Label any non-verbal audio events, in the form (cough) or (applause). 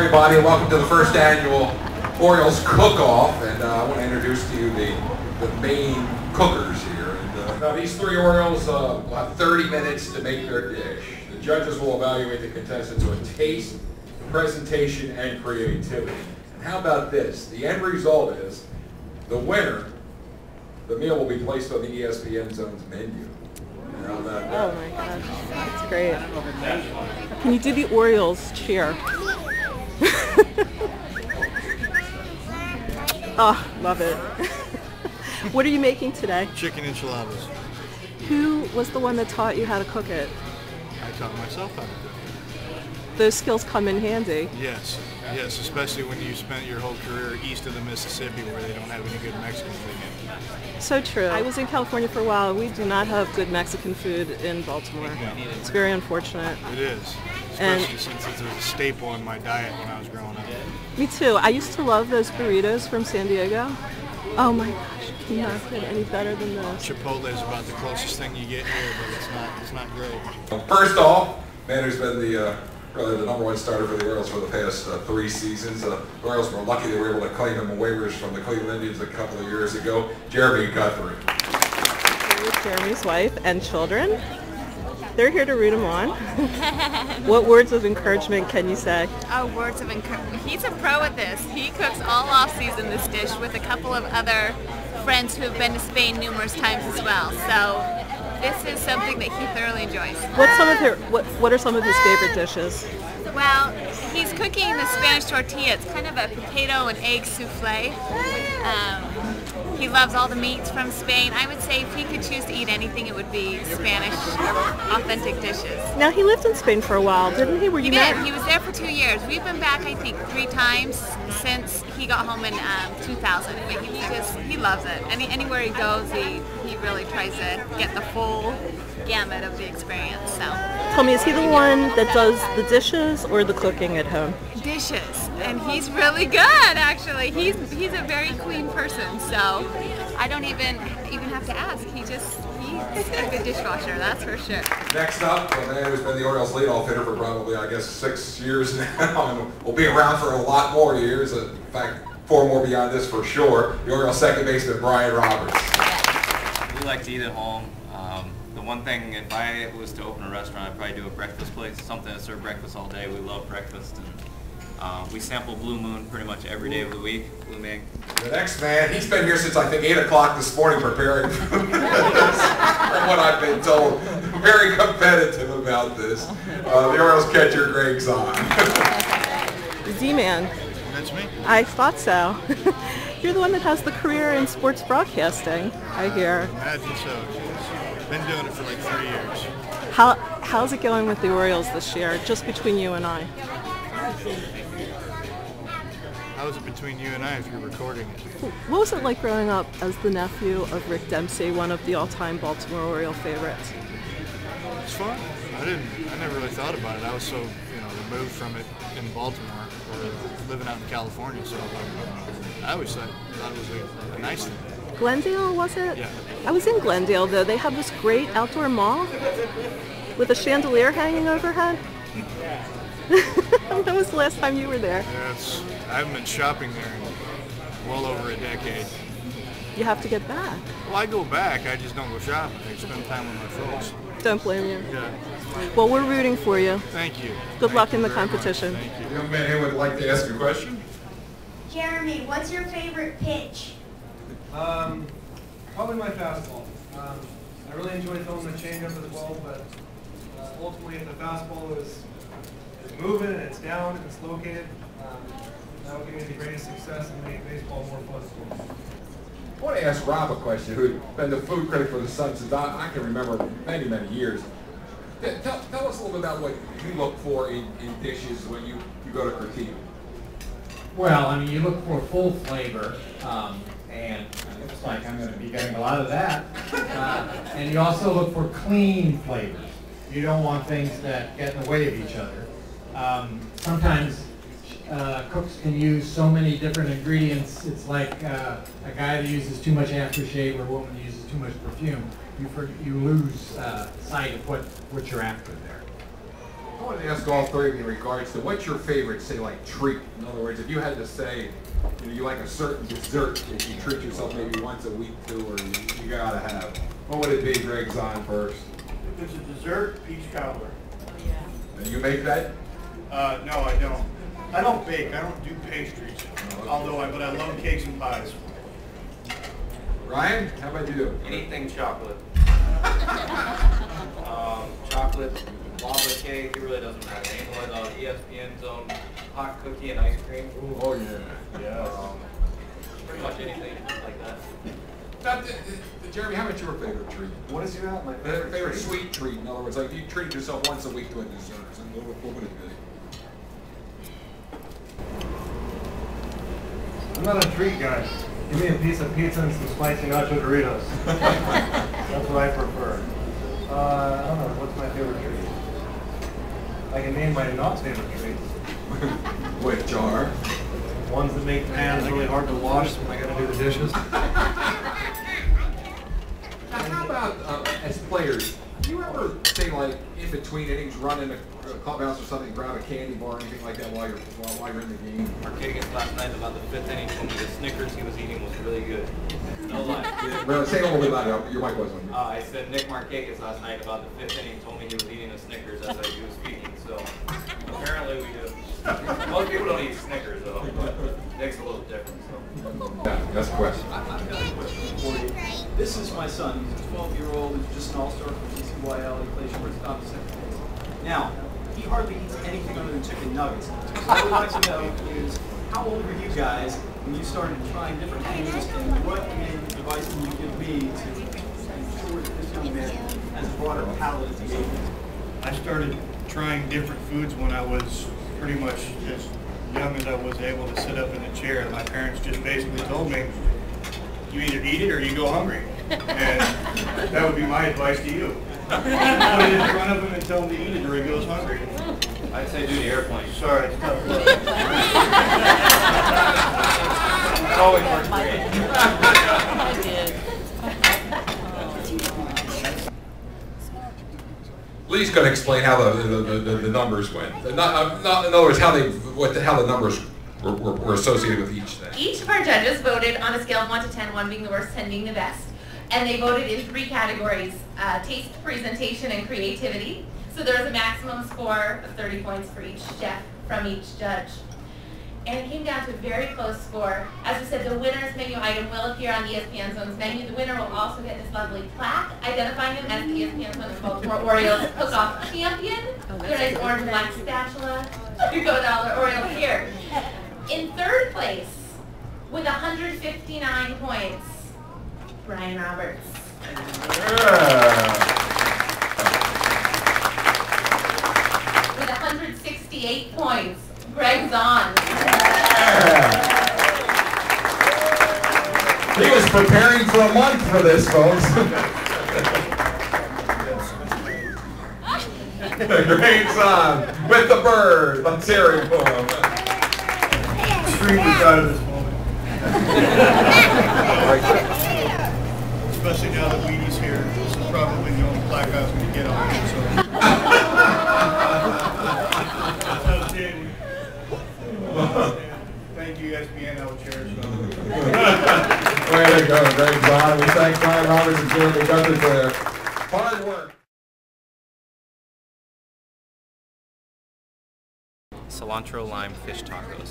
everybody, welcome to the first annual Orioles Cook-Off. And uh, I want to introduce to you the, the main cookers here. And, uh, now, these three Orioles uh, will have 30 minutes to make their dish. The judges will evaluate the contestants on taste, presentation, and creativity. And how about this? The end result is the winner, the meal will be placed on the ESPN Zone's menu. Oh my gosh, that's great. Can you do the Orioles cheer? Oh, love it. (laughs) what are you making today? Chicken enchiladas. Who was the one that taught you how to cook it? I taught myself how to do Those skills come in handy. Yes, yes, especially when you spent your whole career east of the Mississippi where they don't have any good Mexican food. So true. I was in California for a while. We do not have good Mexican food in Baltimore. It's very unfortunate. It is, And- especially since it's a staple in my diet when I was growing up. Me too. I used to love those burritos from San Diego. Oh my gosh, you cannot get any better than those. Chipotle is about the closest thing you get here, but it's not, it's not great. First off, man who's been the uh, really the number one starter for the Orioles for the past uh, three seasons. Uh, the Orioles were lucky they were able to claim him on waivers from the Cleveland Indians a couple of years ago. Jeremy Guthrie. Here with Jeremy's wife and children. They're here to root him on. what words of encouragement can you say? Oh, words of encouragement. He's a pro at this. He cooks all off season this dish with a couple of other friends who have been to Spain numerous times as well. So this is something that he thoroughly enjoys. What's some of her, what, what are some of his favorite dishes? Well, he's cooking the Spanish tortilla. It's kind of a potato and egg souffle. Um, he loves all the meats from Spain. I would say if he could choose to eat anything, it would be Spanish authentic dishes. Now he lived in Spain for a while, didn't he? Were He you did. married? He was there for two years. We've been back, I think, three times since he got home in um, 2000. But he just he loves it. Any anywhere he goes, he he really tries to get the full gamut of the experience. So Tell me, is he the one that does the dishes or the cooking at home? dishes, and he's really good. Actually, he's he's a very clean person. So I don't even even have to ask. He just he's a good dishwasher. That's for sure. Next up, a man who's been the Orioles leadoff hitter for probably, I guess, six years (laughs) now, and will be around for a lot more years. In fact, four more beyond this for sure. The Orioles second baseman, Brian Roberts. We like to eat at home. Um, the one thing, if I was to open a restaurant, I'd probably do a breakfast place, something that serve breakfast all day. We love breakfast. And, uh, we sample Blue Moon pretty much every day of the week. Blue Moon. The next man, he's been here since I think 8 o'clock this morning preparing. (laughs) From what I've been told. Very competitive about this. Uh, the Orioles catcher, Gregg Zaun. (laughs) Z-Man. That's me. I thought so. (laughs) You're the one that has the career in sports broadcasting, I hear. Imagine so. She's been doing it for like three years. How, how's it going with the Orioles this year, just between you and I? How is it between you and I if you're recording it? What was it like growing up as the nephew of Rick Dempsey, one of the all-time Baltimore Oriole favorites? It's fun. I didn't. I never really thought about it. I was so you know removed from it in Baltimore or living out in California. So I always thought, thought it was a, a nice thing. Glendale, was it? Yeah. I was in Glendale, though. They have this great outdoor mall with a chandelier hanging overhead. (laughs) (laughs) when was the last time you were there? Yeah, I haven't been shopping there in well over a decade. You have to get back. Well, I go back. I just don't go shopping. I spend time with my folks. Don't blame you. Yeah. Well, we're rooting for you. Thank you. Good Thank luck you in the very much. competition. Thank you. Young man here would like to ask a question. Jeremy, what's your favorite pitch? Um, probably my fastball. Um, I really enjoy throwing the changeup as well, but uh, ultimately, if the fastball is, is moving and it's down and it's located, um, that will give me the greatest success and make baseball more fun for me. I want to ask Rob a question, who's been the food critic for the Sun since I, I can remember many, many years. Tell, tell us a little bit about what you look for in, in dishes when you, you go to critique. Well, I mean, you look for full flavor, um, and it looks like I'm going to be getting a lot of that. Uh, and you also look for clean flavors. You don't want things that get in the way of each other. Um, sometimes uh, cooks can use so many different ingredients. It's like uh, a guy that uses too much aftershave or a woman that uses too much perfume. You, for, you lose uh, sight of what, what you're after there. I wanted to ask all three of you in regards to what's your favorite, say, like treat. In other words, if you had to say, you know, you like a certain dessert that you treat yourself maybe once a week to, or you, you gotta have. What would it be, Gregg Zaun first? If it's a dessert, peach cobbler. Oh yeah. And you make that? Uh, no, I don't. I don't bake. I don't do pastries. Although I, but I love cakes and pies. Ryan, how about you? Anything chocolate. (laughs) um, chocolate, lava cake, it really doesn't matter. Anything like uh, ESPN zone, hot cookie and ice cream. Oh, yeah. Yeah. Um, pretty much anything like that. Now, th- th- Jeremy, how about your favorite treat? What is your my Favorite, favorite sweet treat, in other words, like if you treated yourself once a week to a dessert, so what, would- what would it be? I'm not a treat guy. Give me a piece of pizza and some spicy nacho Doritos. (laughs) That's what I prefer. Uh, I don't know, what's my favorite treat? I can name my not favorite treats. (laughs) Which jar? Ones that make pans really hard to wash when I gotta do the dishes. Now, (laughs) how about uh, as players? Do you ever say like in between innings, run in a, a clubhouse or something, grab a candy bar, or anything like that while you're while, while you're in the game? Markakis last night about the fifth inning told me the Snickers he was eating was really good. No (laughs) lie. Well, say it a little bit louder. Your mic wasn't. Uh, I said Nick Markakis last night about the fifth inning told me he was eating a Snickers as he was speaking. So apparently we do. Most people don't eat Snickers though, but Nick's a little different. So. Yeah, that's a question. I've got a question for you. This is my son. He's a 12-year-old. He's just an all-star for TCYL. He plays shortstop second base. Now, he hardly eats anything other than chicken nuggets. So what I would like to know is, how old were you guys when you started trying different things, and what advice can you give me to ensure that this young man has a broader palate? I started trying different foods when I was pretty much as young as I was able to sit up in a chair. And My parents just basically told me, you either eat it or you go hungry. And that would be my advice to you. Put it in front of him and tell him to eat it or he goes hungry. I'd say do the airplane. Sorry, (laughs) it's tough. It's always worked great. I did. Lee's going to explain how the, the, the, the numbers went. Not, not, in other words, how they what the, how the numbers were, were, were associated with each thing. Each of our judges voted on a scale of 1 to 10, 1 being the worst, 10 being the best. And they voted in three categories, uh, taste, presentation, and creativity. So there was a maximum score of 30 points for each chef from each judge. And it came down to a very close score. As we said, the winner's menu item will appear on ESPN Zone's menu. The winner will also get this lovely plaque identifying him as the ESPN Zone's Baltimore Orioles cook-off champion. Your nice orange black spatula. You go dollar Orioles here. In third place, with 159 points, Brian Roberts. With 168 points, Gregg Zaun. He was preparing for a month for this, folks. (laughs) Great song with the bird. Let's hear it for him. Extremely proud of this moment. (laughs) Especially now that Wieters here. This is probably the only plaque I was going to get on it. So. Thank you, ESPN. I will cherish it. Way to go, Gregg Zaun. We thank Brian Roberts and Jeremy Guthrie for their hard work. Cilantro lime fish tacos.